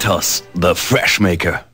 Mentos, the Freshmaker.